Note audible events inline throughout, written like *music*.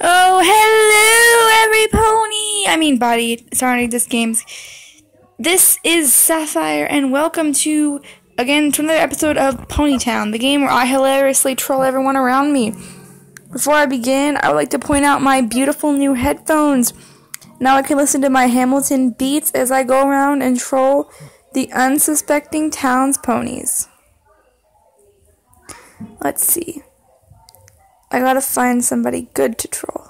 Oh, hello, every pony! I mean, body. Sorry, this game's. This is Sapphire, and welcome to, again, to another episode of Ponytown, the game where I hilariously troll everyone around me. Before I begin, I would like to point out my beautiful new headphones. Now I can listen to my Hamilton beats as I go around and troll the unsuspecting town's ponies. Let's see. I gotta find somebody good to troll.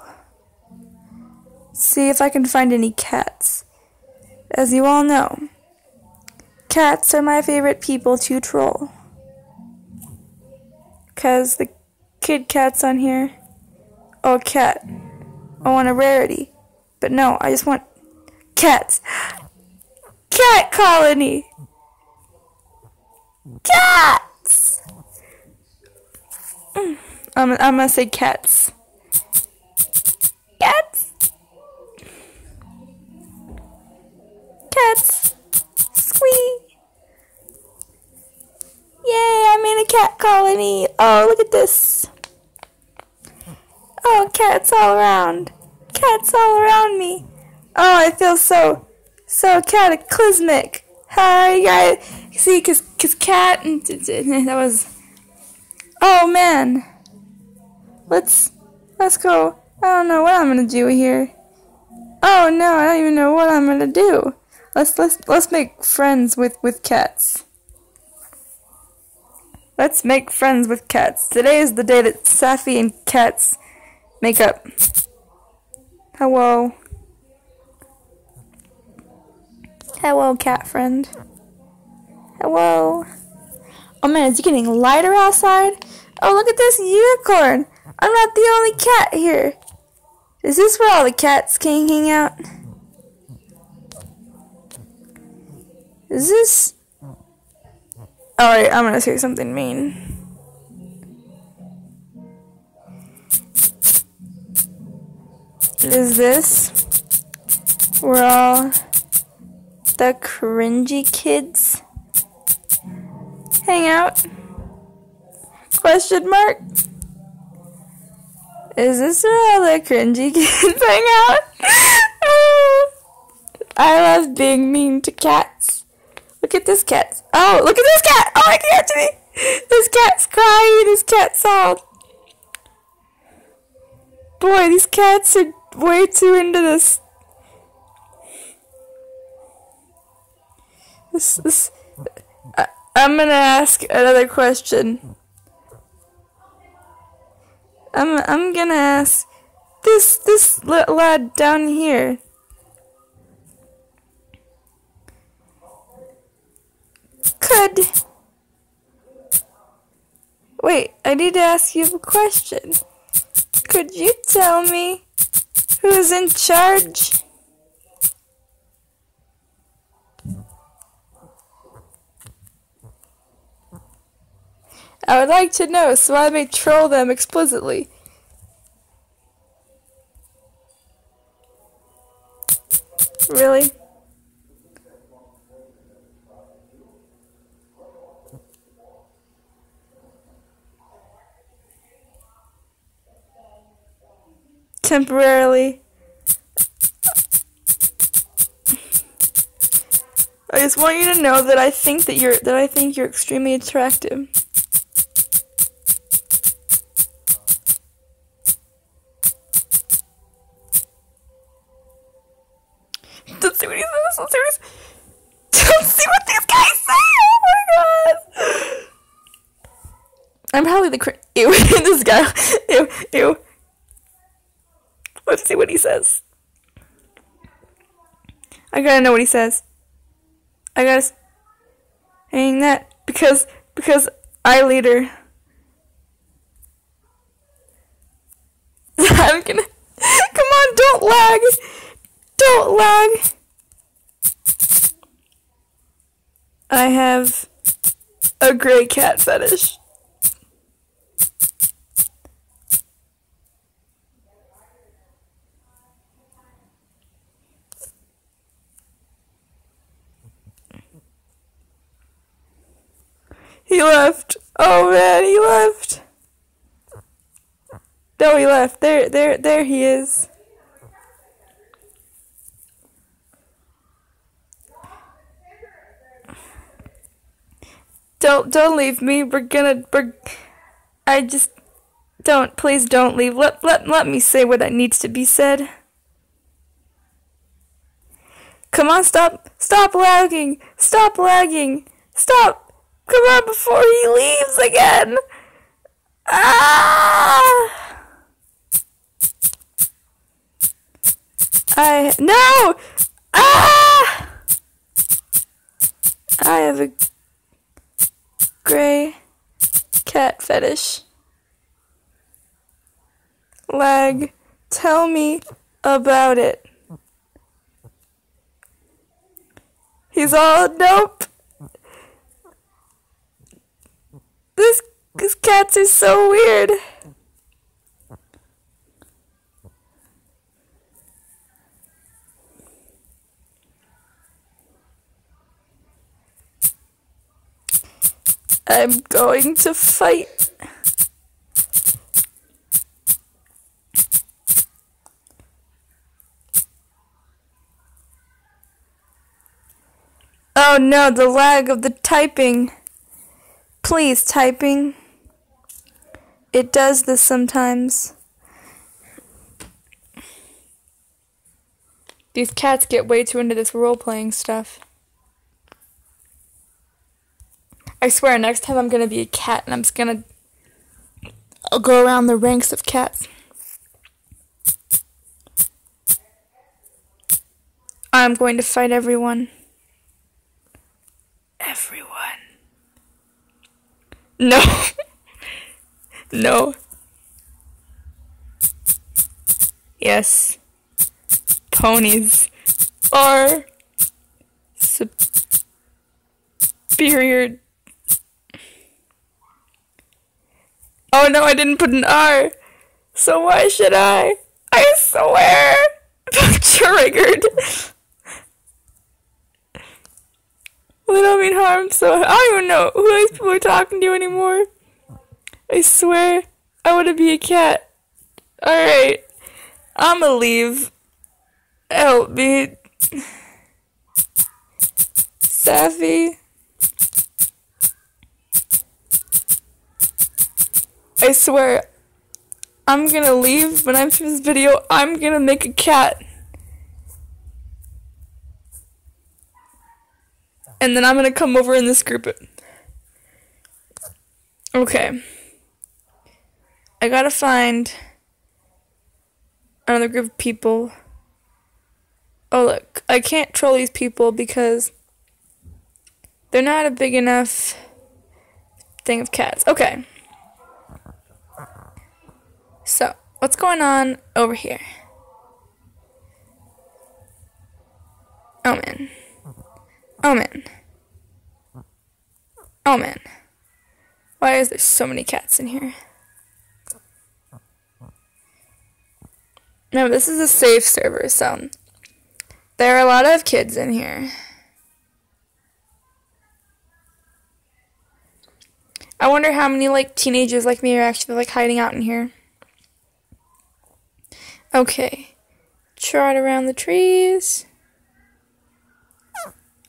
See if I can find any cats. As you all know, cats are my favorite people to troll. Cause the kid cat's on here. Oh, cat. I want a rarity. But no, I just want cats. Cat colony! Cats! I'm, I'm gonna say cats. Cats! Cats! Squee! Yay, I'm in a cat colony! Oh, look at this! Oh, cats all around! Cats all around me! Oh, I feel so, so cataclysmic! Hi, guys! See, cause, cause cat, and *laughs* that was, oh man! Let's, let's go. I don't know what I'm gonna do here. Oh no, I don't even know what I'm gonna do. Let's let's let's make friends with with cats. Let's make friends with cats. Today is the day that Safi and cats make up. Hello. Hello, cat friend. Hello. Oh man, it's getting lighter outside. Oh, look at this unicorn. I'm not the only cat here. Is this where all the cats can hang out? Is this... Alright, I'm gonna say something mean. Is this where all the cringy kids hang out? Question mark? Is this where all the cringy *laughs* kids hang out? *laughs* I love being mean to cats. Look at this cat. Oh, look at this cat. Oh, I can't me. This cat's crying. This cat's sad. Boy, these cats are way too into this. This, this. I, I'm gonna ask another question. I'm I'm gonna ask this this lad down here. Could wait? I need to ask you a question. Could you tell me who's in charge? I would like to know so I may troll them explicitly. Really? Temporarily. I just want you to know that I think that you're that I think you're extremely attractive. Probably the cr- ew. *laughs* this guy. Ew. Ew. Let's see what he says. I gotta know what he says. I gotta hang that because because I leader. *laughs* I'm gonna. Come on, don't lag. Don't lag. I have a gray cat fetish. Left. Oh man, he left. No, he left. There, there, there he is. Don't, don't leave me. We're gonna, we're, I just, don't, please don't leave. Let, let, let me say what that needs to be said. Come on, stop, stop lagging, stop lagging, stop. Come on before he leaves again. Ah! I, no! Ah! I have a gray cat fetish. Lag, tell me about it. He's all, nope. This, this cats are so weird. I'm going to fight. Oh no, the lag of the typing. Please, typing. It does this sometimes. These cats get way too into this role playing stuff. I swear, next time I'm gonna be a cat and I'm just gonna. I'll go around the ranks of cats. I'm going to fight everyone. Everyone. No. no. Yes. Ponies are superior. Oh no, I didn't put an R. So why should I? I swear. *laughs* Triggered. They don't mean harm, so I don't even know who these people are talking to anymore. I swear, I want to be a cat. Alright, I'ma leave. Help me. Safi. I swear, I'm gonna leave when I'm through this video. I'm gonna make a cat. And then I'm gonna come over in this group. Okay. I gotta find another group of people. Oh, look. I can't troll these people because they're not a big enough thing of cats. Okay. So, what's going on over here? Oh, man. Man. Oh man. Why is there so many cats in here? No, this is a safe server, so there are a lot of kids in here. I wonder how many like teenagers like me are actually like hiding out in here. Okay. Trot around the trees.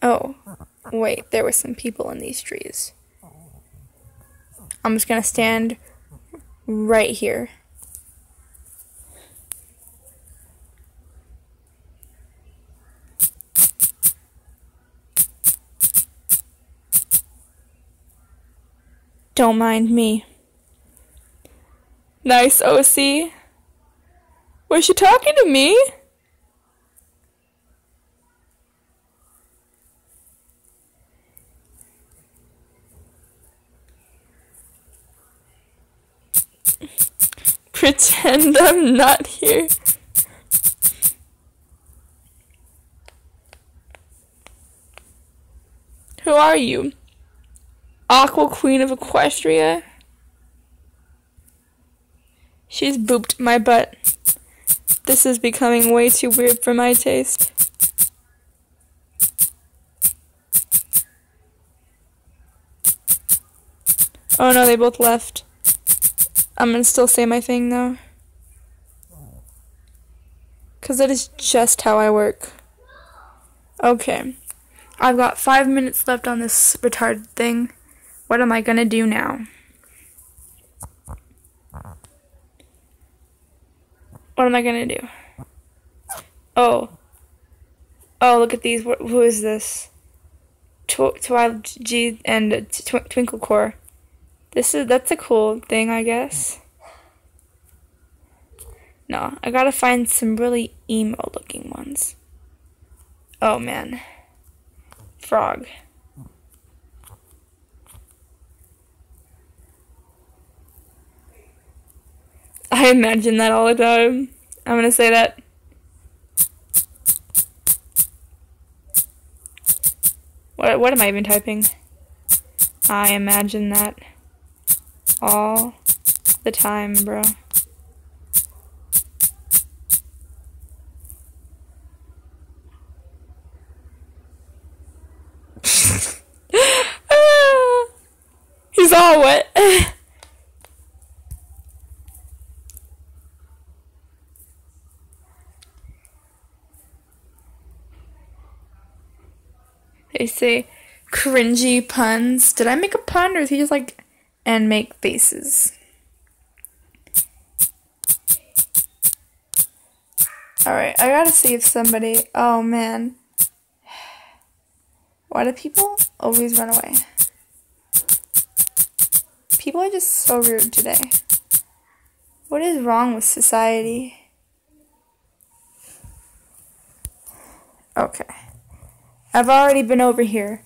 Oh, wait, there were some people in these trees. I'm just gonna stand right here. Don't mind me. Nice, OC. Was she talking to me? Pretend I'm not here. Who are you? Aqua Queen of Equestria? She's booped my butt. This is becoming way too weird for my taste. Oh no, they both left. I'm gonna still say my thing though. Because that is just how I work. Okay. I've got five minutes left on this retarded thing. What am I gonna do now? What am I gonna do? Oh. Oh, look at these. Who is this? Twilight G and tw Twinkle Core. This is that's a cool thing, I guess. No, I gotta find some really emo looking ones. Oh man. Frog. I imagine that all the time. I'm gonna say that. What, what am I even typing? I imagine that all the time, bro. *laughs* He's all wet. *laughs* they say cringy puns. Did I make a pun or is he just like and make faces? Alright, I gotta see if somebody. Oh man. Why do people always run away? People are just so rude today. What is wrong with society? Okay. I've already been over here.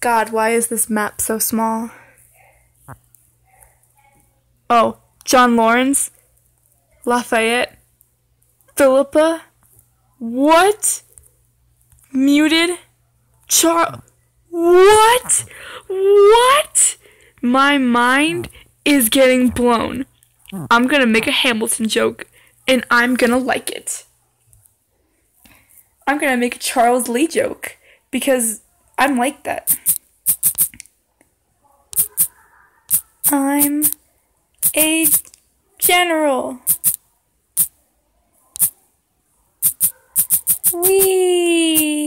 God, why is this map so small? Oh, John Laurens? Lafayette? Philippa? What? Muted? Char- What? What? My mind is getting blown. I'm gonna make a Hamilton joke and I'm gonna like it. I'm gonna make a Charles Lee joke because I'm like that. I'm a general. We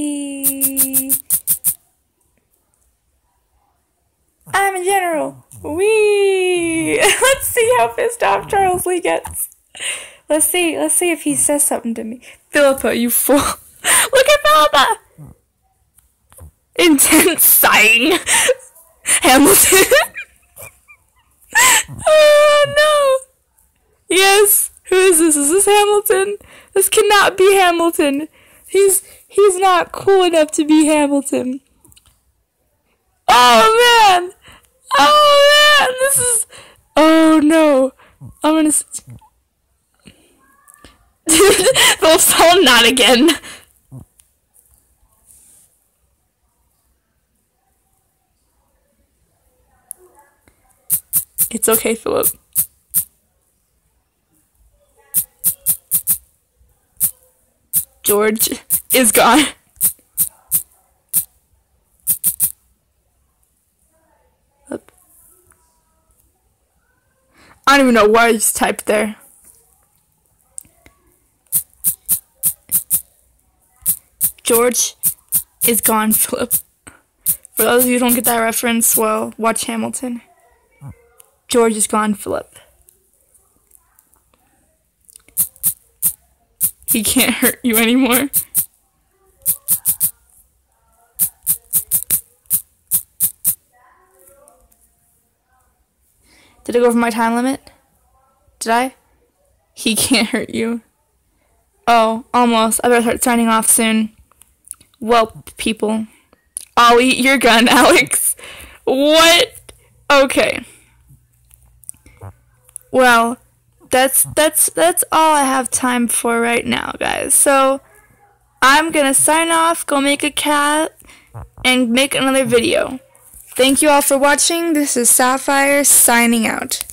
I'm a general. Wee! *laughs* Let's see how pissed off Charles Lee gets. Let's see. Let's see if he says something to me. Philippa, you fool! *laughs* Look at Philippa. Intense sighing. *laughs* Hamilton. oh no! Yes. Who is this? Is this Hamilton? This cannot be Hamilton. He's he's not cool enough to be Hamilton. Oh man! Oh man, this is. Oh no, I'm gonna. *laughs* They'll not again. It's okay, Philip. George is gone. I don't even know why I just typed there. George is gone, *laughs* Philip. For those of you who don't get that reference, well, watch Hamilton. George is gone, Philip. He can't hurt you anymore. Did I go over my time limit? Did I? He can't hurt you. Oh, almost. I better start signing off soon. Well, people. I'll eat your gun, *laughs* Alex. What? Okay. Well, that's that's that's all I have time for right now, guys. So I'm gonna sign off, go make a cat, and make another video. Thank you all for watching. This is Sapphire signing out.